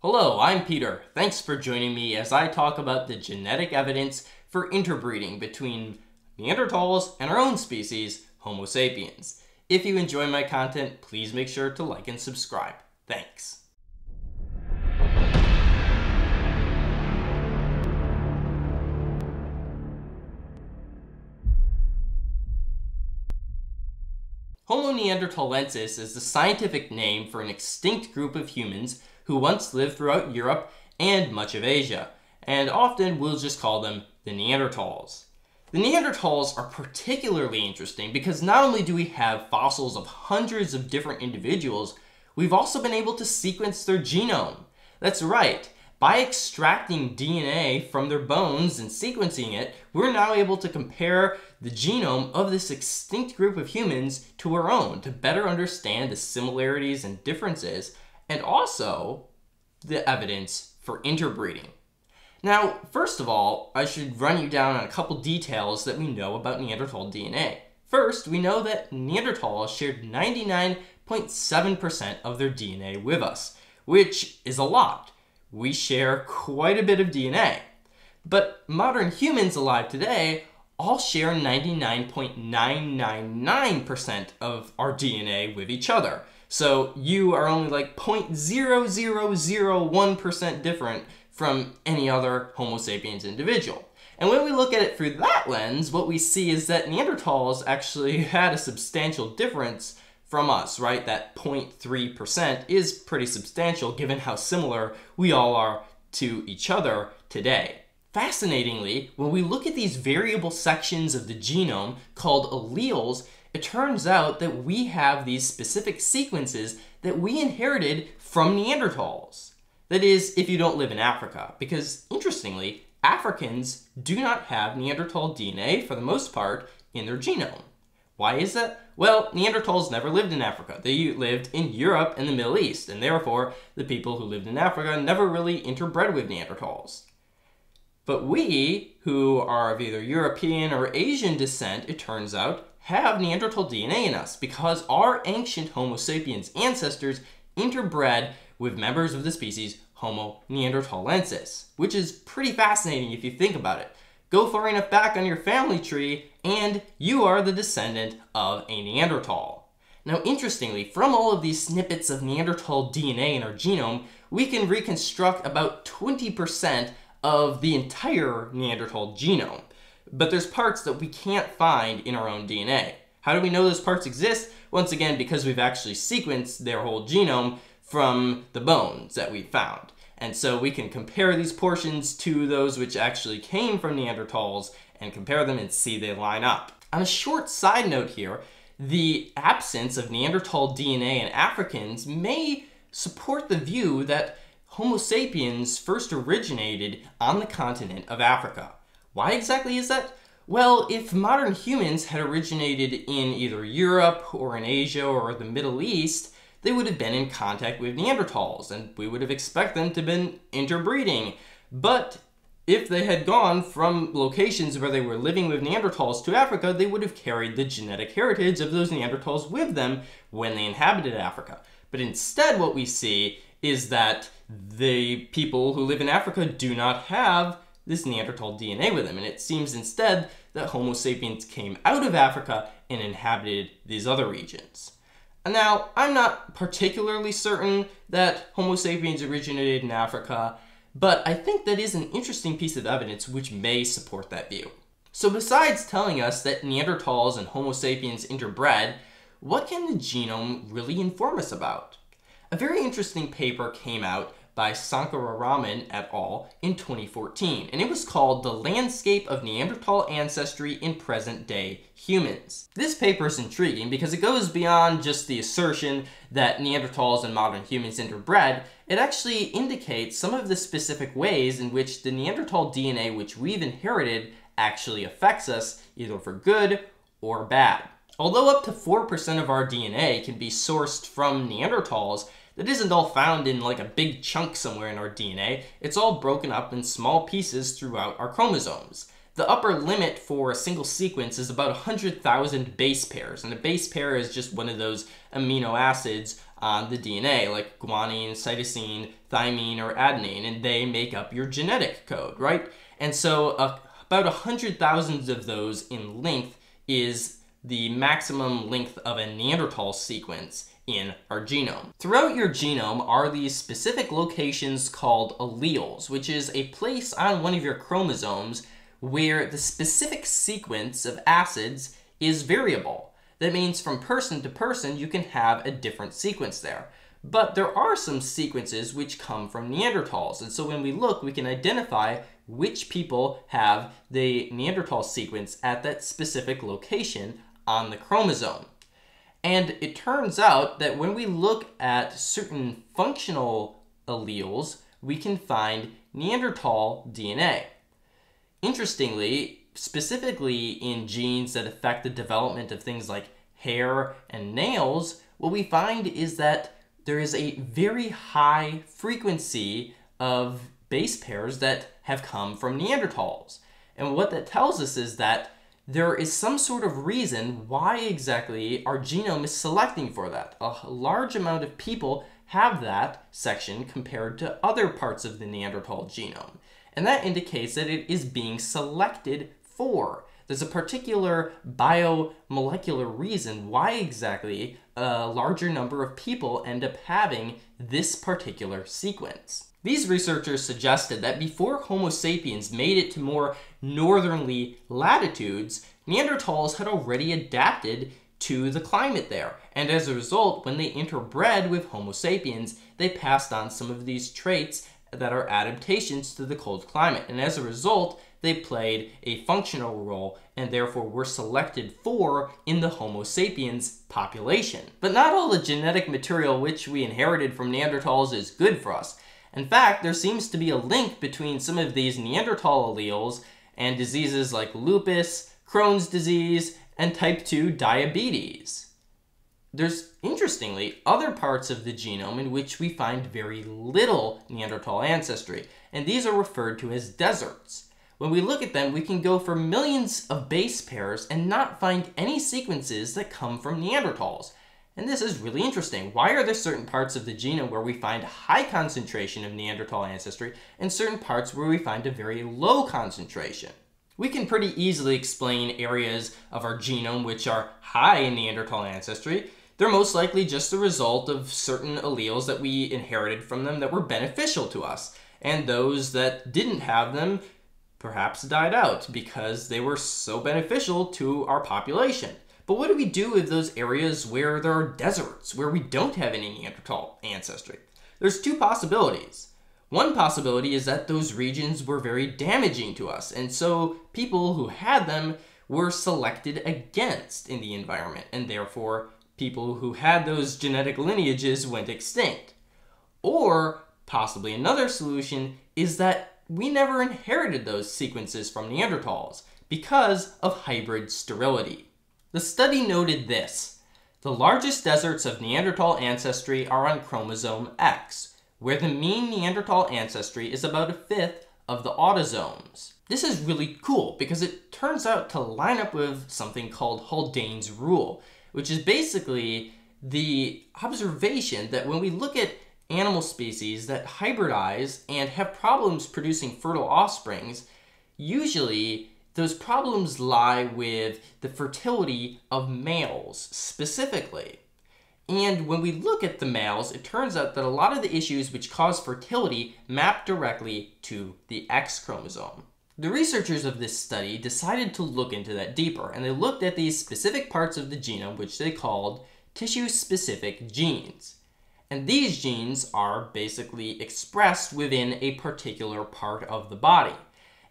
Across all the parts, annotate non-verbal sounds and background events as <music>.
Hello, I'm Peter. Thanks for joining me as I talk about the genetic evidence for interbreeding between Neanderthals and our own species, Homo sapiens. If you enjoy my content, please make sure to like and subscribe. Thanks. Homo neanderthalensis is the scientific name for an extinct group of humans who once lived throughout Europe and much of Asia, and often we'll just call them the Neanderthals. The Neanderthals are particularly interesting because not only do we have fossils of hundreds of different individuals, we've also been able to sequence their genome. That's right, by extracting DNA from their bones and sequencing it, we're now able to compare the genome of this extinct group of humans to our own to better understand the similarities and differences, and also the evidence for interbreeding. Now, first of all, I should run you down on a couple details that we know about Neanderthal DNA. First, we know that Neanderthals shared 99.7% of their DNA with us, which is a lot we share quite a bit of DNA. But modern humans alive today all share 99.999% of our DNA with each other. So you are only like 0.0001% different from any other Homo sapiens individual. And when we look at it through that lens, what we see is that Neanderthals actually <laughs> had a substantial difference from us, right? That 0.3% is pretty substantial given how similar we all are to each other today. Fascinatingly, when we look at these variable sections of the genome called alleles, it turns out that we have these specific sequences that we inherited from Neanderthals. That is, if you don't live in Africa, because interestingly, Africans do not have Neanderthal DNA for the most part in their genome. Why is that? Well, Neanderthals never lived in Africa. They lived in Europe and the Middle East, and therefore the people who lived in Africa never really interbred with Neanderthals. But we, who are of either European or Asian descent, it turns out, have Neanderthal DNA in us because our ancient Homo sapiens ancestors interbred with members of the species Homo neanderthalensis, which is pretty fascinating if you think about it. Go far enough back on your family tree, and you are the descendant of a Neanderthal. Now, interestingly, from all of these snippets of Neanderthal DNA in our genome, we can reconstruct about 20% of the entire Neanderthal genome. But there's parts that we can't find in our own DNA. How do we know those parts exist? Once again, because we've actually sequenced their whole genome from the bones that we found. And so we can compare these portions to those which actually came from Neanderthals and compare them and see they line up. On a short side note here, the absence of Neanderthal DNA in Africans may support the view that Homo sapiens first originated on the continent of Africa. Why exactly is that? Well, if modern humans had originated in either Europe or in Asia or the Middle East, they would have been in contact with Neanderthals, and we would have expected them to have been interbreeding. But if they had gone from locations where they were living with Neanderthals to Africa, they would have carried the genetic heritage of those Neanderthals with them when they inhabited Africa. But instead, what we see is that the people who live in Africa do not have this Neanderthal DNA with them. And it seems instead that Homo sapiens came out of Africa and inhabited these other regions. And now, I'm not particularly certain that Homo sapiens originated in Africa, but I think that is an interesting piece of evidence which may support that view. So besides telling us that Neanderthals and Homo sapiens interbred, what can the genome really inform us about? A very interesting paper came out by Sankararaman et al. in 2014, and it was called The Landscape of Neanderthal Ancestry in Present-Day Humans. This paper is intriguing because it goes beyond just the assertion that Neanderthals and modern humans interbred, it actually indicates some of the specific ways in which the Neanderthal DNA which we've inherited actually affects us, either for good or bad. Although up to 4% of our DNA can be sourced from Neanderthals, that isn't all found in like a big chunk somewhere in our DNA. It's all broken up in small pieces throughout our chromosomes. The upper limit for a single sequence is about 100,000 base pairs, and a base pair is just one of those amino acids on the DNA, like guanine, cytosine, thymine, or adenine, and they make up your genetic code, right? And so uh, about a hundred thousands of those in length is the maximum length of a Neanderthal sequence in our genome. Throughout your genome are these specific locations called alleles, which is a place on one of your chromosomes where the specific sequence of acids is variable. That means from person to person, you can have a different sequence there. But there are some sequences which come from Neanderthals. And so when we look, we can identify which people have the Neanderthal sequence at that specific location on the chromosome. And it turns out that when we look at certain functional alleles, we can find Neanderthal DNA. Interestingly, specifically in genes that affect the development of things like hair and nails, what we find is that there is a very high frequency of base pairs that have come from Neanderthals. And what that tells us is that there is some sort of reason why exactly our genome is selecting for that. A large amount of people have that section compared to other parts of the Neanderthal genome. And that indicates that it is being selected for. There's a particular biomolecular reason why exactly a larger number of people end up having this particular sequence. These researchers suggested that before Homo sapiens made it to more northerly latitudes, Neanderthals had already adapted to the climate there. And as a result, when they interbred with Homo sapiens, they passed on some of these traits that are adaptations to the cold climate. And as a result, they played a functional role and therefore were selected for in the Homo sapiens population. But not all the genetic material which we inherited from Neanderthals is good for us. In fact, there seems to be a link between some of these Neanderthal alleles and diseases like lupus, Crohn's disease, and type 2 diabetes. There's, interestingly, other parts of the genome in which we find very little Neanderthal ancestry, and these are referred to as deserts. When we look at them, we can go for millions of base pairs and not find any sequences that come from Neanderthals. And this is really interesting. Why are there certain parts of the genome where we find high concentration of Neanderthal ancestry and certain parts where we find a very low concentration? We can pretty easily explain areas of our genome which are high in Neanderthal ancestry. They're most likely just the result of certain alleles that we inherited from them that were beneficial to us. And those that didn't have them perhaps died out because they were so beneficial to our population. But what do we do with those areas where there are deserts, where we don't have any Neanderthal ancestry? There's two possibilities. One possibility is that those regions were very damaging to us, and so people who had them were selected against in the environment, and therefore people who had those genetic lineages went extinct. Or possibly another solution is that we never inherited those sequences from Neanderthals because of hybrid sterility. The study noted this. The largest deserts of Neanderthal ancestry are on chromosome X, where the mean Neanderthal ancestry is about a fifth of the autosomes. This is really cool because it turns out to line up with something called Haldane's rule, which is basically the observation that when we look at animal species that hybridize and have problems producing fertile offsprings, usually those problems lie with the fertility of males specifically. And when we look at the males, it turns out that a lot of the issues which cause fertility map directly to the X chromosome. The researchers of this study decided to look into that deeper, and they looked at these specific parts of the genome which they called tissue-specific genes. And these genes are basically expressed within a particular part of the body.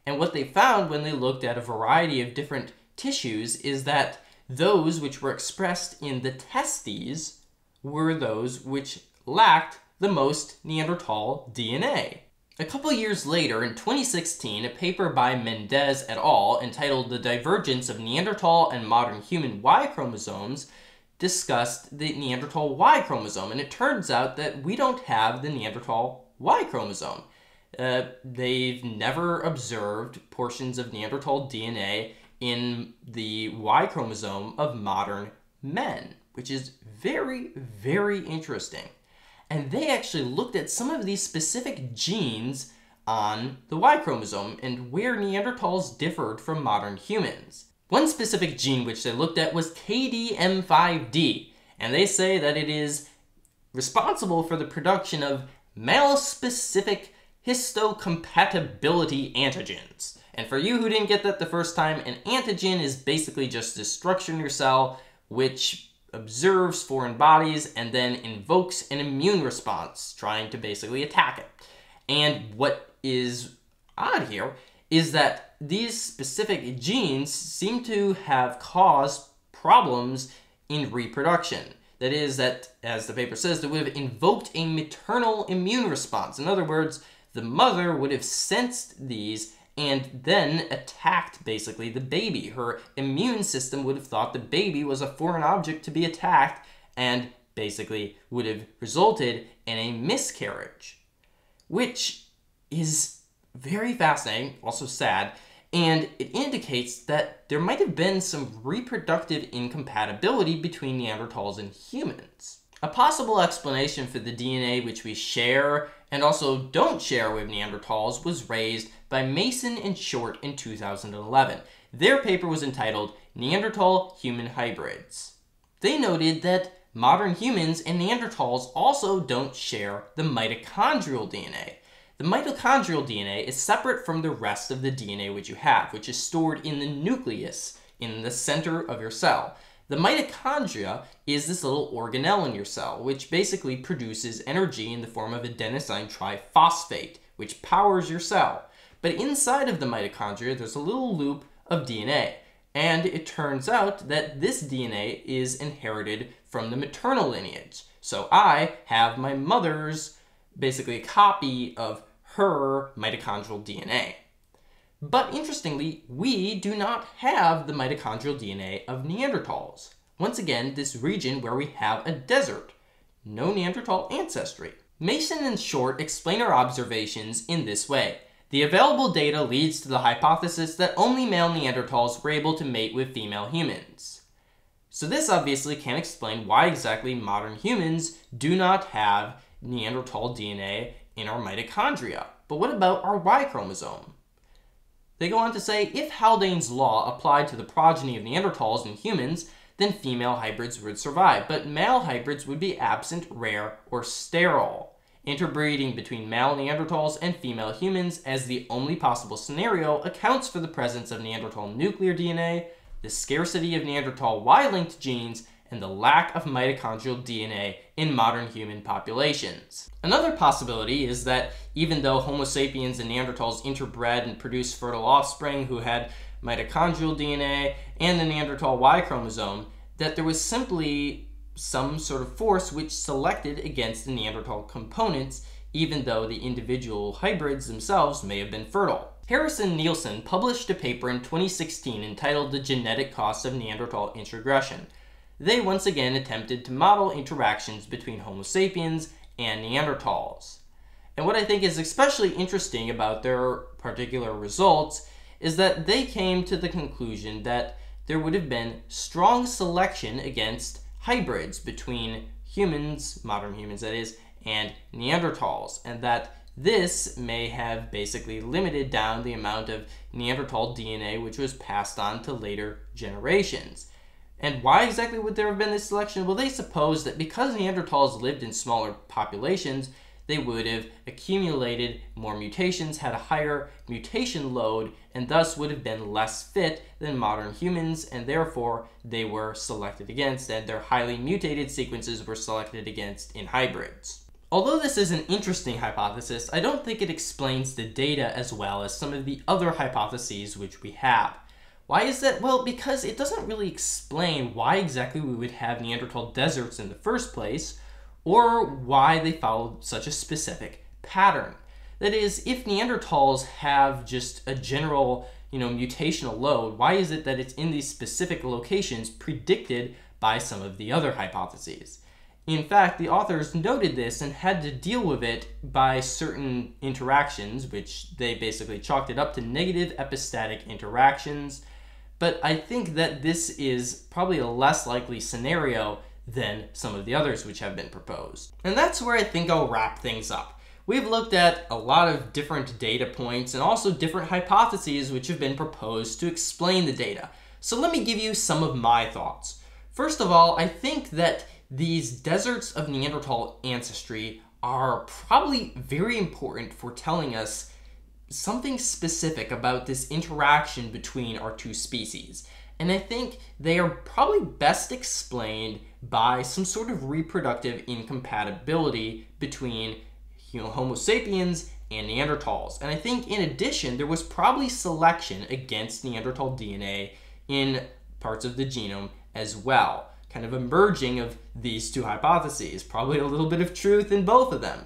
And what they found when they looked at a variety of different tissues is that those which were expressed in the testes were those which lacked the most Neanderthal DNA. A couple years later, in 2016, a paper by Mendez et al. entitled The Divergence of Neanderthal and Modern Human Y Chromosomes discussed the Neanderthal Y chromosome, and it turns out that we don't have the Neanderthal Y chromosome. Uh, they've never observed portions of Neanderthal DNA in the Y chromosome of modern men, which is very, very interesting. And they actually looked at some of these specific genes on the Y chromosome and where Neanderthals differed from modern humans. One specific gene which they looked at was KDM5D, and they say that it is responsible for the production of male specific histocompatibility antigens. And for you who didn't get that the first time, an antigen is basically just this structure in your cell which observes foreign bodies and then invokes an immune response trying to basically attack it. And what is odd here is that these specific genes seem to have caused problems in reproduction. That is, that, as the paper says, they would have invoked a maternal immune response. In other words, the mother would have sensed these and then attacked basically the baby. Her immune system would have thought the baby was a foreign object to be attacked and basically would have resulted in a miscarriage, which is very fascinating, also sad, and it indicates that there might have been some reproductive incompatibility between Neanderthals and humans. A possible explanation for the DNA which we share and also don't share with Neanderthals was raised by Mason and Short in 2011. Their paper was entitled Neanderthal Human Hybrids. They noted that modern humans and Neanderthals also don't share the mitochondrial DNA. The mitochondrial DNA is separate from the rest of the DNA which you have, which is stored in the nucleus, in the center of your cell. The mitochondria is this little organelle in your cell, which basically produces energy in the form of adenosine triphosphate, which powers your cell. But inside of the mitochondria, there's a little loop of DNA. And it turns out that this DNA is inherited from the maternal lineage. So I have my mother's basically a copy of her mitochondrial DNA. But interestingly, we do not have the mitochondrial DNA of Neanderthals. Once again, this region where we have a desert. No Neanderthal ancestry. Mason and Short explain our observations in this way. The available data leads to the hypothesis that only male Neanderthals were able to mate with female humans. So this obviously can explain why exactly modern humans do not have Neanderthal DNA in our mitochondria. But what about our Y chromosome? They go on to say if Haldane's law applied to the progeny of Neanderthals and humans, then female hybrids would survive, but male hybrids would be absent, rare, or sterile. Interbreeding between male Neanderthals and female humans as the only possible scenario accounts for the presence of Neanderthal nuclear DNA, the scarcity of Neanderthal Y linked genes, and the lack of mitochondrial DNA in modern human populations. Another possibility is that even though Homo sapiens and Neanderthals interbred and produced fertile offspring who had mitochondrial DNA and the Neanderthal Y chromosome, that there was simply some sort of force which selected against the Neanderthal components, even though the individual hybrids themselves may have been fertile. Harris and Nielsen published a paper in 2016 entitled The Genetic Cost of Neanderthal Introgression, they once again attempted to model interactions between Homo sapiens and Neanderthals. And what I think is especially interesting about their particular results is that they came to the conclusion that there would have been strong selection against hybrids between humans, modern humans that is, and Neanderthals, and that this may have basically limited down the amount of Neanderthal DNA which was passed on to later generations. And why exactly would there have been this selection? Well, they suppose that because Neanderthals lived in smaller populations, they would have accumulated more mutations, had a higher mutation load, and thus would have been less fit than modern humans, and therefore they were selected against, and their highly mutated sequences were selected against in hybrids. Although this is an interesting hypothesis, I don't think it explains the data as well as some of the other hypotheses which we have. Why is that? Well, because it doesn't really explain why exactly we would have Neanderthal deserts in the first place, or why they followed such a specific pattern. That is, if Neanderthals have just a general, you know, mutational load, why is it that it's in these specific locations predicted by some of the other hypotheses? In fact, the authors noted this and had to deal with it by certain interactions, which they basically chalked it up to negative epistatic interactions but I think that this is probably a less likely scenario than some of the others which have been proposed. And that's where I think I'll wrap things up. We've looked at a lot of different data points and also different hypotheses which have been proposed to explain the data. So let me give you some of my thoughts. First of all, I think that these deserts of Neanderthal ancestry are probably very important for telling us something specific about this interaction between our two species. And I think they are probably best explained by some sort of reproductive incompatibility between you know, Homo sapiens and Neanderthals. And I think in addition, there was probably selection against Neanderthal DNA in parts of the genome as well, kind of a merging of these two hypotheses, probably a little bit of truth in both of them.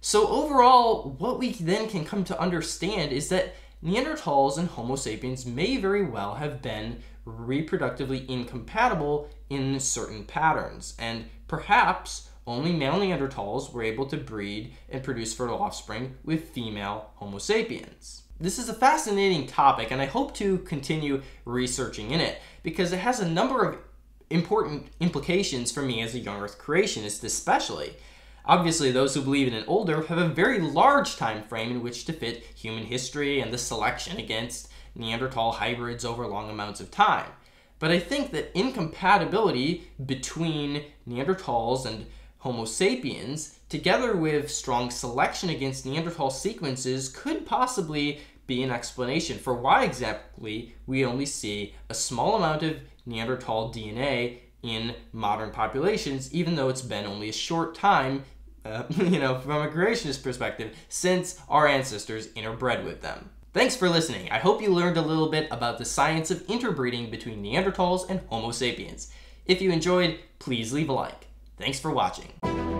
So overall, what we then can come to understand is that Neanderthals and Homo sapiens may very well have been reproductively incompatible in certain patterns, and perhaps only male Neanderthals were able to breed and produce fertile offspring with female Homo sapiens. This is a fascinating topic, and I hope to continue researching in it because it has a number of important implications for me as a young Earth creationist, especially. Obviously, those who believe in an older have a very large time frame in which to fit human history and the selection against Neanderthal hybrids over long amounts of time. But I think that incompatibility between Neanderthals and Homo sapiens, together with strong selection against Neanderthal sequences, could possibly be an explanation for why exactly we only see a small amount of Neanderthal DNA in modern populations, even though it's been only a short time, uh, <laughs> you know, from a creationist perspective, since our ancestors interbred with them. Thanks for listening. I hope you learned a little bit about the science of interbreeding between Neanderthals and Homo sapiens. If you enjoyed, please leave a like. Thanks for watching.